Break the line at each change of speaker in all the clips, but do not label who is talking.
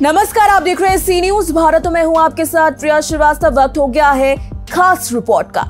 नमस्कार, आप देख रहे हैं सी न्यूज़ भारत में हूँ आपके साथ प्रिया श्रीवास्तव। वक्त हो गया है खास रिपोर्ट का।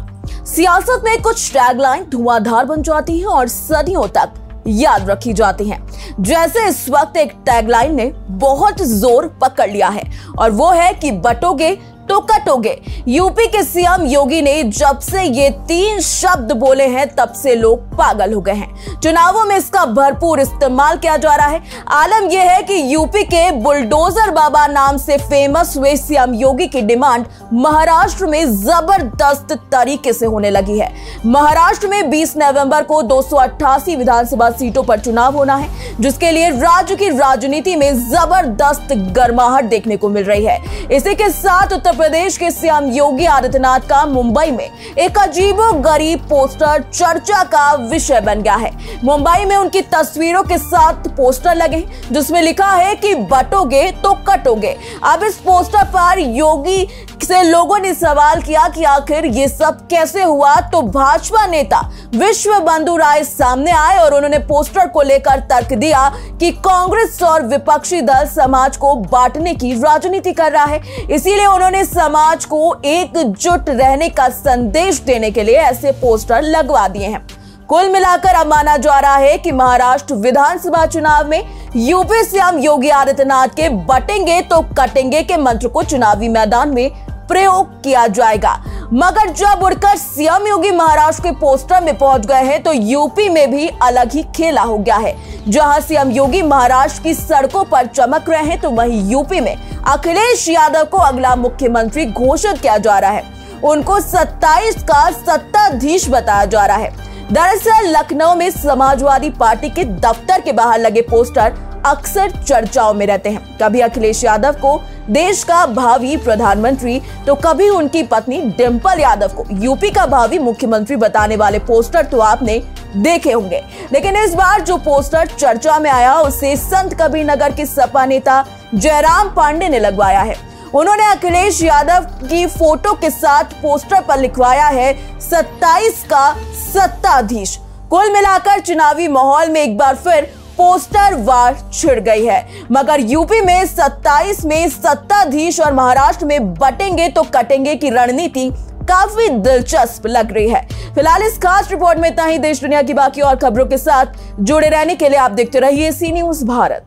सियासत में कुछ टैगलाइन धुआंधार बन जाती हैं और सदियों तक याद रखी जाती हैं। जैसे इस वक्त एक टैगलाइन ने बहुत ज़ोर पकड़ लिया है और वो है कि बटोगे तो कटोगे यूपी के सीएम योगी ने जब से ये तीन शब्द बोले हैं, तब से लोग पागल हो गए हैं। चुनावों में इसका भरपूर इस्तेमाल किया जा रहा है। आलम यह है कि यूपी के बुलडोजर बाबा नाम से फ़ेमस हुए सीएम योगी की डिमांड महाराष्ट्र में ज़बरदस्त तरीके से होने लगी है। महाराष्ट्र में 20 नवंबर को दो सौ अट्ठासी विधानसभा सीटों पर चुनाव होना है, जिसके लिए राज्य की राजनीति में ज़बरदस्त गर्माहट देखने को मिल रही है। इसी के साथ उत्तर प्रदेश के सीएम योगी आदित्यनाथ का मुंबई में एक अजीबो गरीब पोस्टर चर्चा का विषय बन गया है। मुंबई में उनकी तस्वीरों के साथ पोस्टर लगे जिसमें लिखा है कि बटोगे तो कटोगे। अब इस पोस्टर पर योगी से लोगों ने सवाल किया कि आखिर ये सब कैसे हुआ? तो भाजपा नेता विश्व बंधु राय सामने आए और उन्होंने पोस्टर को लेकर तर्क दिया कि कांग्रेस और विपक्षी दल समाज को बांटने की राजनीति कर रहा है। इसीलिए उन्होंने समाज को एकजुट रहने का संदेश देने के लिए ऐसे पोस्टर लगवा दिए हैं। कुल मिलाकर अब माना जा रहा है कि महाराष्ट्र विधानसभा चुनाव में यूपी सीएम योगी आदित्यनाथ के बटेंगे तो कटेंगे के मंत्र को चुनावी मैदान में प्रयोग किया जाएगा। मगर जब उड़कर सीएम योगी महाराष्ट्र के पोस्टर में पहुँच गए हैं तो यूपी में भी अलग ही खेला हो गया है। जहाँ सीएम योगी महाराष्ट्र की सड़कों पर चमक रहे हैं तो वहीं यूपी में अखिलेश यादव को अगला मुख्यमंत्री घोषित किया जा रहा है। उनको 27 का सत्ताधीश बताया जा रहा है। दरअसल लखनऊ में समाजवादी पार्टी के दफ्तर के बाहर लगे पोस्टर अक्सर चर्चाओं में रहते हैं। कभी अखिलेश यादव को देश का भावी प्रधानमंत्री तो कभी उनकी पत्नी डिम्पल यादव को। यूपी का भावी मुख्यमंत्री बताने वाले पोस्टर तो आपने देखे होंगे। लेकिन इस बार जो पोस्टर चर्चा में आया, उसे संत कबीर नगर के सपा नेता जयराम पांडे ने लगवाया है। उन्होंने अखिलेश यादव की फ़ोटो के साथ पोस्टर पर लिखवाया है 27 का सत्ताधीश। कुल मिलाकर चुनावी माहौल में एक बार फिर पोस्टर वार छिड़ गई है। मगर यूपी में 27 में सत्ताधीश और महाराष्ट्र में बटेंगे तो कटेंगे की रणनीति काफ़ी दिलचस्प लग रही है। फ़िलहाल इस खास रिपोर्ट में इतना ही। देश दुनिया की बाकी और खबरों के साथ जुड़े रहने के लिए आप देखते रहिए सी न्यूज़ भारत।